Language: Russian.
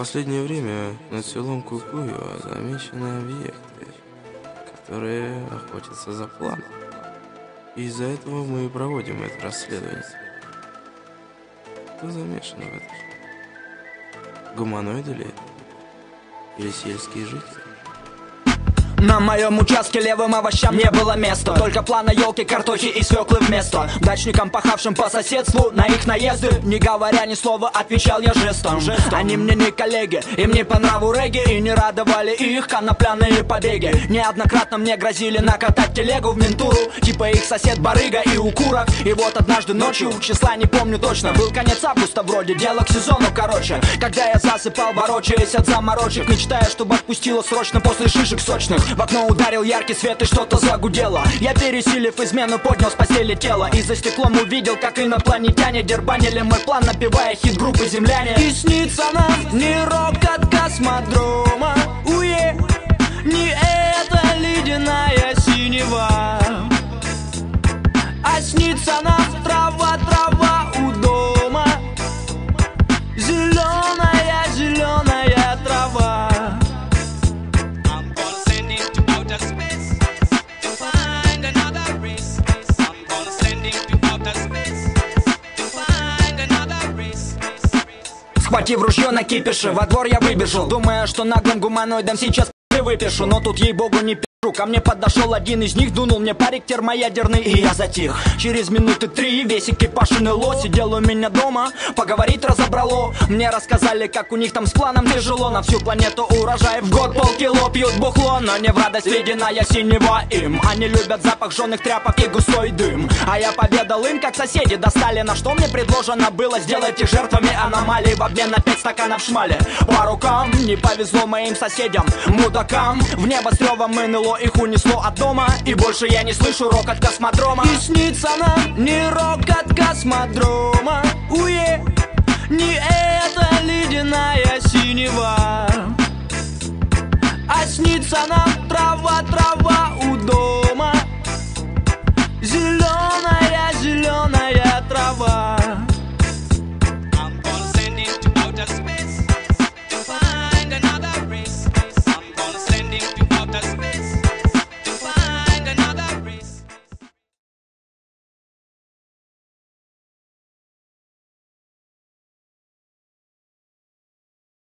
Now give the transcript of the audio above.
последнее время над селом Кукуева замечены объекты, которые охотятся за планом. Из-за этого мы и проводим это расследование. Кто замешан в этом? Гуманоиды ли? Или сельские жители? На моем участке левым овощам не было места. Только плана елки, картохи и свеклы вместо. Дачникам, пахавшим по соседству на их наезды Не говоря ни слова, отвечал я жестом, жестом. Они мне не коллеги, им не по нраву регги И не радовали их конопляные побеги. Неоднократно мне грозили накатать телегу в ментуру Типа их сосед барыга и укурок. И вот однажды ночью, числа не помню точно Был конец августа вроде, дело к сезону короче. Когда я засыпал, ворочаясь от заморочек Мечтая, чтобы отпустила срочно после шишек сочных в окно ударил яркий свет и что-то загудело. Я пересилив измену поднял с постели тело. И за стеклом увидел, как инопланетяне Дербанили мой план, напевая хит группы земляне И снится нам не рок от космодрома Схватив ружье на кипише, во двор я выбежал Думая, что наглым гуманоидом сейчас выпишу Но тут ей-богу не пи***. Ко мне подошел один из них, дунул мне парик термоядерный, и я затих. Через минуты три весь экипаж НЛО сидел у меня дома, поговорить разобрало. Мне рассказали, как у них там с планом тяжело, на всю планету урожай в год полкило пьют бухло, но не в радость ледяная синева им. Они любят запах жженых тряпок и густой дым. А я поведал им, как соседи достали, на что мне предложено было сделать их жертвами аномалий в обмен на пять стаканов шмали. По рукам не повезло моим соседям, мудакам. В небо с ревом НЛО их унесло от дома. И больше я не слышу рок от космодрома. И снится нам не рок от космодрома. Уе, не эта ледяная синева. А снится нам